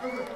Justin,